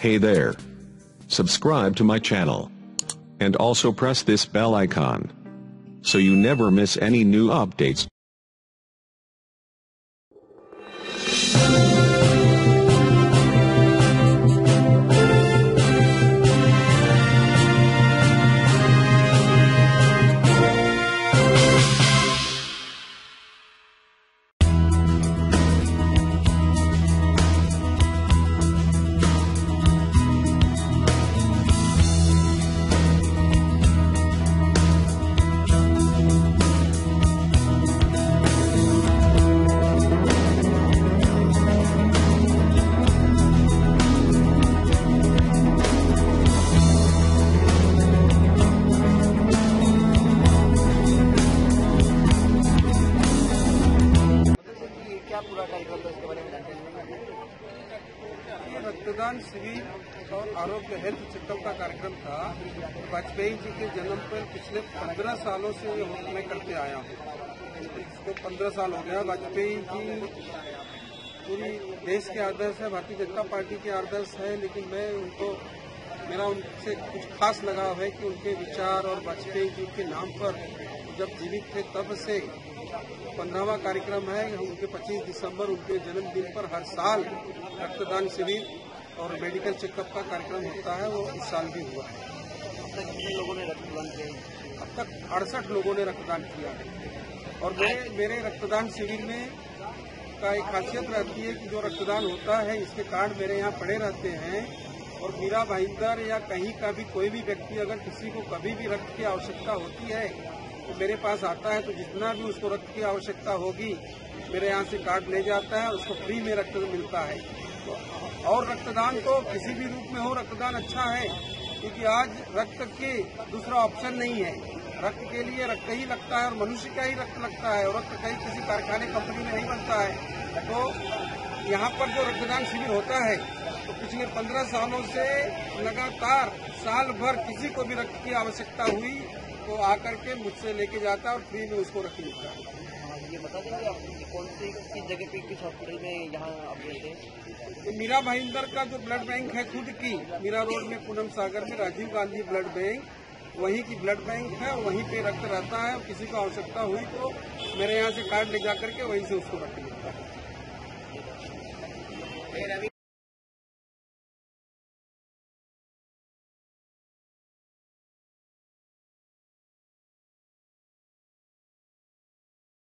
Hey there. Subscribe to my channel. And also press this bell icon. So you never miss any new updates. क्या पूरा कार्यक्रम था इसके बारे में जानकारी रक्तदान शिविर और आरोग्य हेल्थ चेकअप का कार्यक्रम था। वाजपेयी जी के जन्म पर पिछले पंद्रह सालों से मैं करते आया हूँ। इसको पंद्रह साल हो गया। वाजपेयी जी पूरी देश के आदर्श है, भारतीय जनता पार्टी के आदर्श है, लेकिन मैं उनको मेरा उनसे कुछ खास लगाव है कि उनके विचार और वाजपेयी जी के नाम पर जब जीवित थे तब से पंद्रहवा कार्यक्रम है। उनके 25 दिसंबर उनके जन्मदिन पर हर साल रक्तदान शिविर और मेडिकल चेकअप का कार्यक्रम होता है वो इस साल भी हुआ है। अब तक कितने लोगों ने रक्तदान किया? अब तक अड़सठ लोगों ने रक्तदान किया है। और मेरे मेरे रक्तदान शिविर में का एक खासियत रहती है कि जो रक्तदान होता है इसके कार्ड मेरे यहाँ पड़े रहते हैं। और मीरा भाईंदर या कहीं का भी कोई भी व्यक्ति अगर किसी को कभी भी रक्त की आवश्यकता होती है तो मेरे पास आता है तो जितना भी उसको रक्त की आवश्यकता होगी, मेरे यहाँ से कार्ड ले जाता है उसको फ्री में रक्त मिलता है। तो और रक्तदान तो किसी भी रूप में हो, रक्तदान अच्छा है, क्योंकि आज रक्त के दूसरा ऑप्शन नहीं है। रक्त के लिए रक्त ही लगता है और मनुष्य का ही रक्त लगता है और रक्त कहीं किसी कारखाने कंपनी में नहीं बनता है। तो यहाँ पर जो रक्तदान शिविर होता है तो पिछले पंद्रह सालों से लगातार साल भर किसी को भी रक्त की आवश्यकता हुई तो आकर के मुझसे लेके जाता और फ्री में उसको रख मिलता है ये बता देंगे आप कौन सी किस जगह पे किस हॉस्पिटल में यहाँ आप ये मीरा भाईंदर का जो ब्लड बैंक है खुद की मीरा रोड में पूनम सागर में राजीव गांधी ब्लड बैंक वहीं की ब्लड बैंक है और वहीं पे रक्त रहता है और किसी को आवश्यकता हुई तो मेरे यहाँ से कार्ड ले जाकर के वहीं से उसको रख लेता। है